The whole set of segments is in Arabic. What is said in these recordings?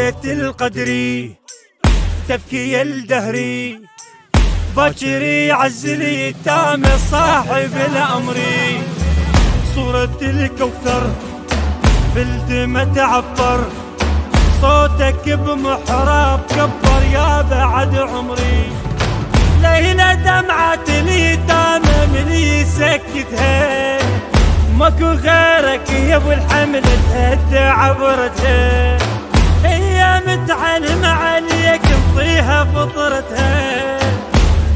القدري تبكي الدهري باكري عزلي تام صاحب الأمري صورة الكوثر بالدمى تعفر صوتك بمحراب كبر يا بعد عمري. ليلة دمعة اليتام من يسكتها. ماكو غيرك يا ابو الحمل تهد عبرتها هي متعلم عليك انطيها فطرتها.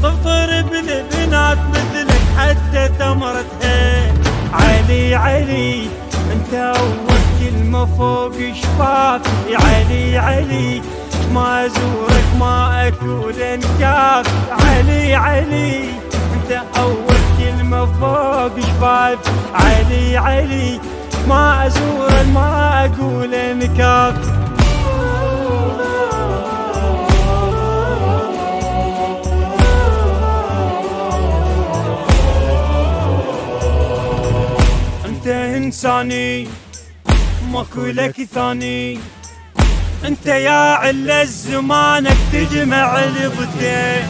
تفطر بالبنات مثلك حتى تمرتها. علي علي أنت أول كلمة فوق شفافي علي علي ما أزورك ما اكون انكافي علي علي أنت أول كلمة فوق شفافي علي علي ما ازور ما أقول انكافي انت انساني ماكو لك ثاني. انت يا عل زمانك تجمع البدين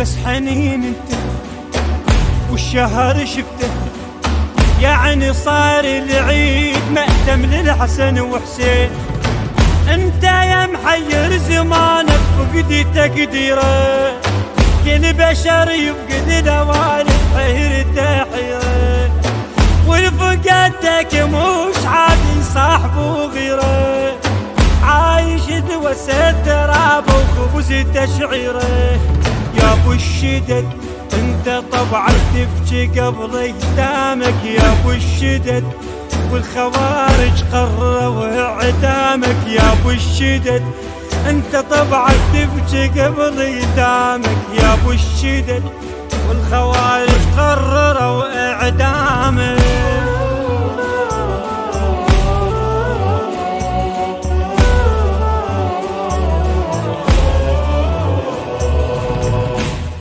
بس حنين انت والشهر شفته. يعني صار العيد مأتم للحسن وحسين. انت يا محير زمانك فقدي تقديره. كل بشر يفقد دوالي دوس التراب وخبز تشعيره يا أبو الشدد أنت طبعا تبكي قبل ايتامك يا أبو الشدد والخوارج قرروا إعدامك. يا أبو الشدد أنت طبعا تبكي قبل ايتامك يا أبو الشدد والخوارج قرروا إعدامك.